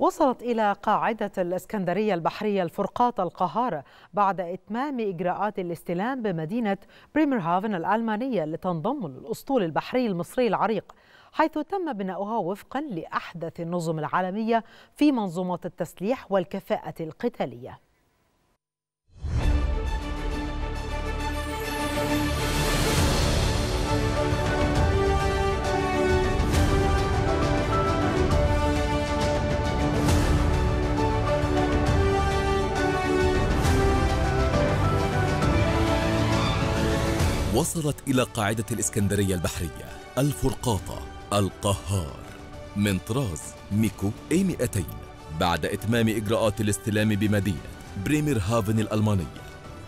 وصلت إلى قاعدة الإسكندرية البحرية الفرقاط القهارة بعد إتمام إجراءات الاستلام بمدينة بريمرهافن الألمانية لتنضم للأسطول البحري المصري العريق حيث تم بناؤها وفقا لأحدث النظم العالمية في منظومة التسليح والكفاءة القتالية. وصلت إلى قاعدة الإسكندرية البحرية الفرقاطة القهار. من طراز MEKO A-200 بعد إتمام إجراءات الاستلام بمدينة بريمرهافن الألمانية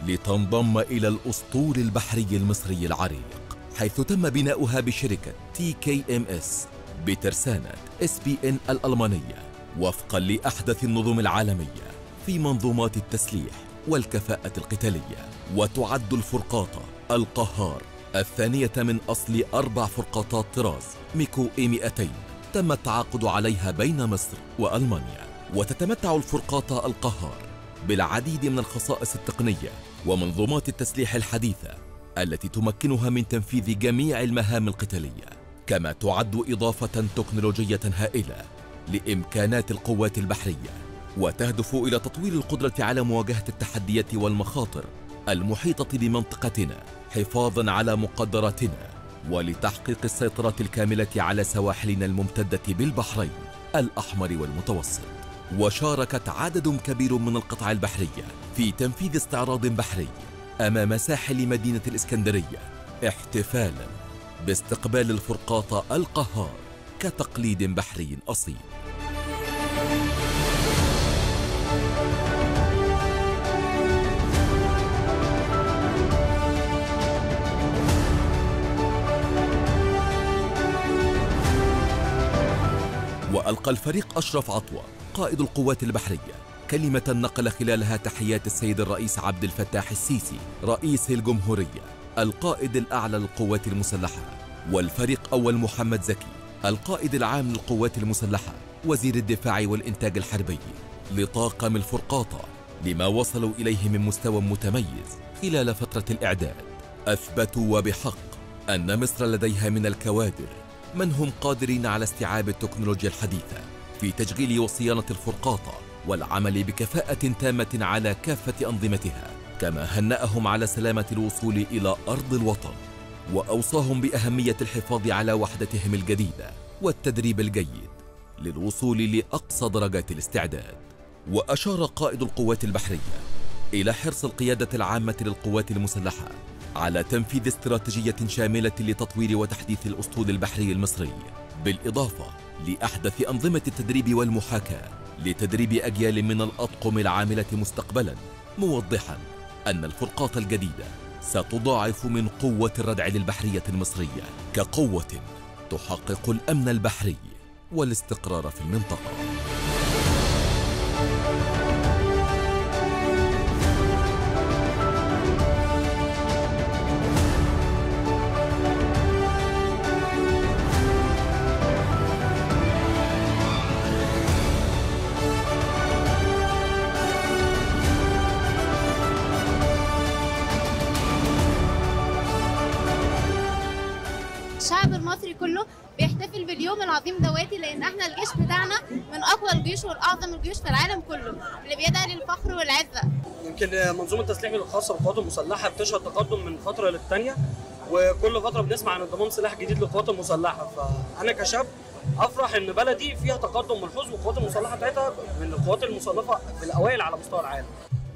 لتنضم إلى الأسطول البحري المصري العريق حيث تم بناؤها بشركة TKMS بترسانة SBN الألمانية وفقا لأحدث النظم العالمية في منظومات التسليح والكفاءة القتالية وتعد الفرقاطة القهار الثانية من أصل أربع فرقاطات طراز ميكو إي 200 تم التعاقد عليها بين مصر وألمانيا وتتمتع الفرقاطة القهار بالعديد من الخصائص التقنية ومنظومات التسليح الحديثة التي تمكنها من تنفيذ جميع المهام القتالية كما تعد إضافة تكنولوجية هائلة لإمكانات القوات البحرية وتهدف إلى تطوير القدرة على مواجهة التحديات والمخاطر المحيطة بمنطقتنا حفاظا على مقدراتنا ولتحقيق السيطرة الكاملة على سواحلنا الممتدة بالبحرين الأحمر والمتوسط. وشاركت عدد كبير من القطع البحرية في تنفيذ استعراض بحري أمام ساحل مدينة الإسكندرية احتفالا باستقبال الفرقاط القهار كتقليد بحري أصيل. وألقى الفريق أشرف عطوة قائد القوات البحرية. كلمة نقل خلالها تحيات السيد الرئيس عبد الفتاح السيسي رئيس الجمهورية القائد الأعلى للقوات المسلحة. والفريق أول محمد زكي القائد العام للقوات المسلحة وزير الدفاع والإنتاج الحربي. لطاقم الفرقاطة لما وصلوا إليه من مستوى متميز خلال فترة الإعداد. أثبتوا وبحق أن مصر لديها من الكوادر من هم قادرين على استيعاب التكنولوجيا الحديثة في تشغيل وصيانة الفرقاطة والعمل بكفاءة تامة على كافة أنظمتها كما هنأهم على سلامة الوصول إلى أرض الوطن وأوصاهم بأهمية الحفاظ على وحدتهم الجديدة والتدريب الجيد للوصول لأقصى درجات الاستعداد. وأشار قائد القوات البحرية إلى حرص القيادة العامة للقوات المسلحة على تنفيذ استراتيجية شاملة لتطوير وتحديث الأسطول البحري المصري بالإضافة لأحدث أنظمة التدريب والمحاكاة لتدريب أجيال من الأطقم العاملة مستقبلا موضحا أن الفرقاط الجديدة ستضاعف من قوة الردع للبحرية المصرية كقوة تحقق الأمن البحري والاستقرار في المنطقة. الشعب المصري كله بيحتفل باليوم العظيم دواتي لأن إحنا الجيش بتاعنا من أقوى الجيوش والاعظم الجيوش في العالم كله اللي بيدعي للفخر والعزة. يمكن منظومة التسليح الخاصة بالقوات المسلحة بتشهد تقدم من فترة للتانية وكل فترة بنسمع عن انضمام سلاح جديد للقوات المسلحة. فأنا كشاب أفرح إن بلدي فيها تقدم ملحوظ والقوات المسلحة بتاعتها من القوات المصنفه في الأوائل على مستوى العالم.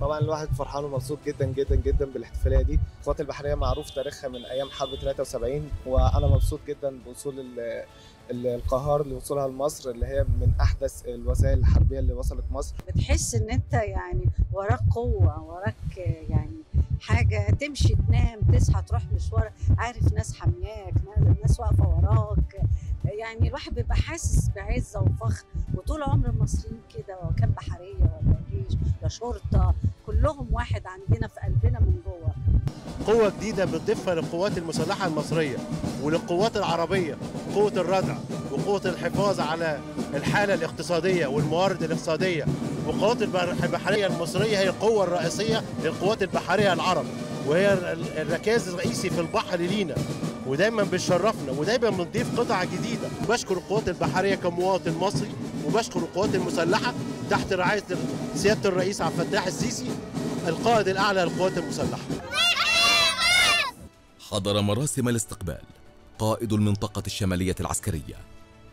طبعا الواحد فرحان ومبسوط جدا جدا جدا بالاحتفالية دي. القوات البحرية معروف تاريخها من أيام حرب 73 وأنا مبسوط جدا بوصول ال- ال- القهار لوصولها لمصر اللي هي من أحدث الوسائل الحربية اللي وصلت مصر. بتحس إن أنت يعني وراك قوة وراك يعني حاجة تمشي تنام تصحى تروح مشوار عارف ناس حمياك ناس واقفة وراك. يعني الواحد بيبقى حاسس بعزة وفخر وطول عمر المصريين كده كان بحرية شرطة كلهم واحد عندنا في قلبنا من جوه. قوة جديدة بتضيفها للقوات المسلحة المصرية وللقوات العربية قوة الردع وقوة الحفاظ على الحالة الاقتصادية والموارد الاقتصادية. والقوات البحرية المصرية هي القوة الرئيسية للقوات البحرية العرب وهي الركاز الرئيسي في البحر لينا. ودايما بتشرفنا ودايما بنضيف قطع جديدة. بشكر القوات البحرية كمواطن مصري وبشكر القوات المسلحة تحت رعاية سيادة الرئيس عبد الفتاح السيسي القائد الأعلى للقوات المسلحة. حضر مراسم الاستقبال قائد المنطقة الشمالية العسكرية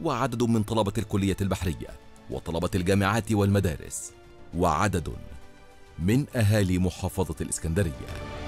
وعدد من طلبة الكلية البحرية وطلبة الجامعات والمدارس وعدد من أهالي محافظة الإسكندرية.